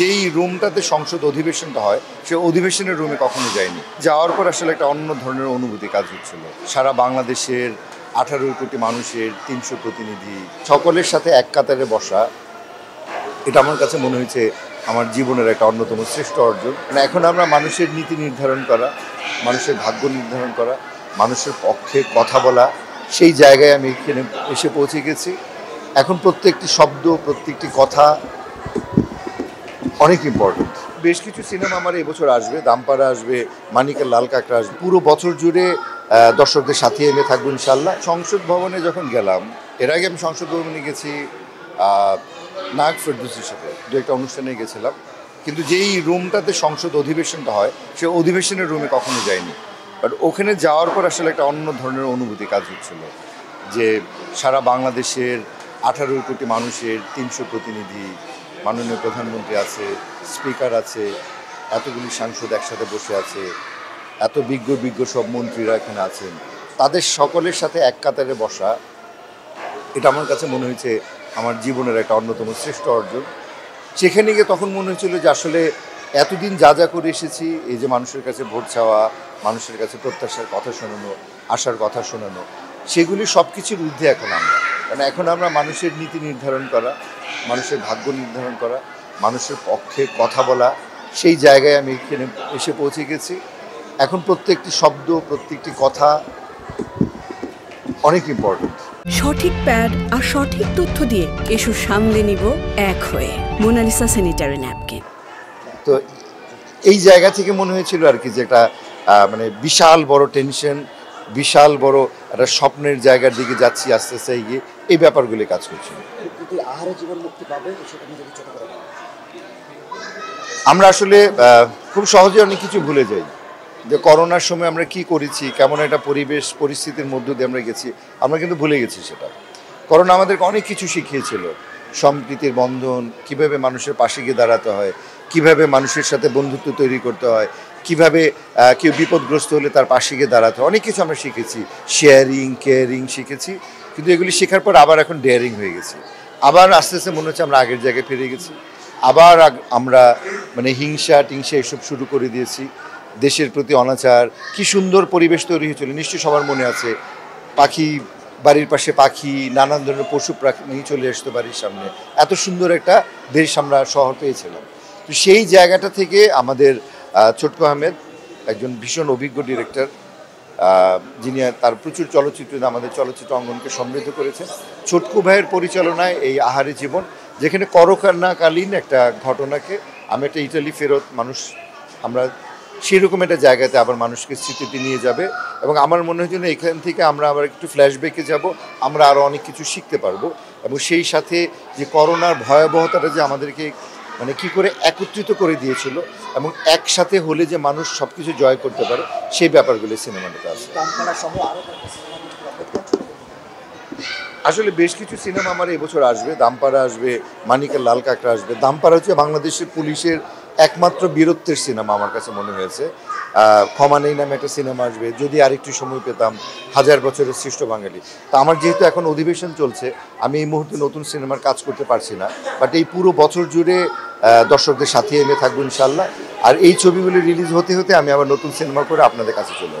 যেই রুমটাতে সংসদ অধিবেশনটা হয়, সে অধিবেশনের রুমে কখনো যায়নি। যাওয়ার পর আসলে একটা অন্য ধরনের অনুভূতি কাজ হচ্ছিল। সারা বাংলাদেশের আঠারো কোটি মানুষের তিনশো প্রতিনিধি, সকলের সাথে এক কাতারে বসা, এটা আমার কাছে মনে হয়েছে আমার জীবনের একটা অন্যতম শ্রেষ্ঠ অর্জন। মানে এখন আমরা মানুষের নীতি নির্ধারণ করা, মানুষের ভাগ্য নির্ধারণ করা, মানুষের পক্ষে কথা বলা, সেই জায়গায় আমি এখানে এসে পৌঁছে গেছি। এখন প্রত্যেকটি শব্দ, প্রত্যেকটি কথা অনেক ইম্পর্টেন্ট বেশ কিছু সিনেমা আমার এবছর আসবে, দামপাড়া আসবে, মানিকের লাল কাঁকড়া আসবে, পুরো বছর জুড়ে দর্শকদের সাথে এনে থাকব ইনশাল্লাহ সংসদ ভবনে যখন গেলাম, এর আগে আমি সংসদ ভবনে গেছি নাগ ফেরদুসির সাথে, দু একটা অনুষ্ঠানে গেছিলাম। কিন্তু যেই রুমটাতে সংসদ অধিবেশনটা হয়, সে অধিবেশনের রুমে কখনো যায়নি বাট ওখানে যাওয়ার পর আসলে একটা অন্য ধরনের অনুভূতি কাজ হচ্ছিল, যে সারা বাংলাদেশের আঠারো কোটি মানুষের তিনশো প্রতিনিধি মাননীয় প্রধানমন্ত্রী আছে, স্পিকার আছে, এতগুলি সাংসদ একসাথে বসে আছে, এত বিজ্ঞ বিজ্ঞ সব মন্ত্রীরা এখানে আছেন। তাদের সকলের সাথে এক কাতারে বসা, এটা আমার কাছে মনে হয়েছে আমার জীবনের একটা অন্যতম শ্রেষ্ঠ অর্জন। সেখানে গিয়ে তখন মনে হয়েছিল যে আসলে এতদিন যা যা করে এসেছি, এই যে মানুষের কাছে ভোট চাওয়া, মানুষের কাছে প্রত্যাশার কথা শোনানো, আশার কথা শোনানো, সেগুলি সব কিছুর ঊর্ধ্বে এখন আমরা। কারণ এখন আমরা মানুষের নীতি নির্ধারণ করা মানুষের ভাগ্য নির্ধারণ করা মানুষের পক্ষে কথা বলা সেই জায়গায় আমি এখানে এসে পৌঁছে গেছি। এখন প্রত্যেকটি শব্দ প্রত্যেকটি কথা অনেক ইম্পর্টেন্ট সঠিক প্যাড আর সঠিক তথ্য দিয়ে এসু সামলে নিব এক হয়ে মোনালিসা স্যানিটারি ন্যাপকিন। তো এই জায়গা থেকে মনে হয়েছিল আর কি যে একটা মানে বিশাল বড় টেনশন বিশাল বড় একটা স্বপ্নের জায়গার দিকে যাচ্ছি আস্তে আস্তে এগিয়ে। এই ব্যাপারগুলি কাজ করছিল কিন্তু আহারে জীবন মুক্তি পাবে সেটা নিয়ে যদি ছোট করে বলেন। আমরা আসলে খুব সহজে অনেক কিছু ভুলে যাই। যে করোনার সময় আমরা কি করেছি কেমন একটা পরিবেশ পরিস্থিতির মধ্য দিয়ে আমরা গেছি আমরা কিন্তু ভুলে গেছি সেটা। করোনা আমাদেরকে অনেক কিছু শিখিয়েছিল। সম্প্রীতির বন্ধন কীভাবে মানুষের পাশে গিয়ে দাঁড়াতে হয় কীভাবে মানুষের সাথে বন্ধুত্ব তৈরি করতে হয় কীভাবে কেউ বিপদগ্রস্ত হলে তার পাশে গিয়ে দাঁড়াতে হয় অনেক কিছু আমরা শিখেছি। শেয়ারিং কেয়ারিং শিখেছি। কিন্তু এগুলি শেখার পর আবার এখন ডেয়ারিং হয়ে গেছি। আবার আস্তে আস্তে মনে হচ্ছে আমরা আগের জায়গায় ফিরে গেছি। আবার আমরা মানে হিংসা, টিংসা এসব শুরু করে দিয়েছি। দেশের প্রতি অনাচার, কি সুন্দর পরিবেশ তৈরি হয়েছিল। নিশ্চয়ই সবার মনে আছে, পাখি, বাড়ির পাশে পাখি, নানান ধরনের পশু প্রাণী চলে আসতো বাড়ির সামনে। এত সুন্দর একটা দেশ আমরা শহর পেয়েছিলাম। তো সেই জায়গাটা থেকে আমাদের ছোটকু আহমেদ, একজন ভীষণ অভিজ্ঞ ডিরেক্টর যিনি তার প্রচুর চলচ্চিত্র আমাদের চলচ্চিত্র অঙ্গনকে সমৃদ্ধ করেছেন। ছোটকু ভাইয়ের পরিচালনায় এই আহারে জীবন, যেখানে করোনাকালীন একটা ঘটনাকে, আমি একটা ইটালি ফেরত মানুষ, আমরা সেরকম একটা জায়গাতে আবার মানুষকে স্মৃতিতে নিয়ে যাবে এবং আমার মনে হয় যেন এখান থেকে আমরা আবার একটু ফ্ল্যাশব্যাকে যাব, আমরা আরও অনেক কিছু শিখতে পারব এবং সেই সাথে যে করোনার ভয়াবহতাটা যে আমাদেরকে মানে কি করে একত্রিত করে দিয়েছিল এবং একসাথে হলে যে মানুষ সব কিছু জয় করতে পারে সেই ব্যাপারগুলো সিনেমাটাতে আছে। আসলে বেশ কিছু সিনেমা আমার এবছর আসবে। দামপাড়া আসবে মানিকের লাল কাঁকড়া আসবে। দামপাড়া হচ্ছে বাংলাদেশের পুলিশের একমাত্র বীরত্বের সিনেমা আমার কাছে মনে হয়েছে। ক্ষমা নেই নামে একটা সিনেমা আসবে। যদি আরেকটু সময় পেতাম, হাজার বছরের সৃষ্ট বাঙালি। তা আমার যেহেতু এখন অধিবেশন চলছে, আমি এই মুহূর্তে নতুন সিনেমার কাজ করতে পারছি না। বাট এই পুরো বছর জুড়ে দর্শকদের সাথে এনে থাকব ইনশাল্লাহ আর এই ছবিগুলি রিলিজ হতে হতে আমি আবার নতুন সিনেমা করে আপনাদের কাছে চলে আসব।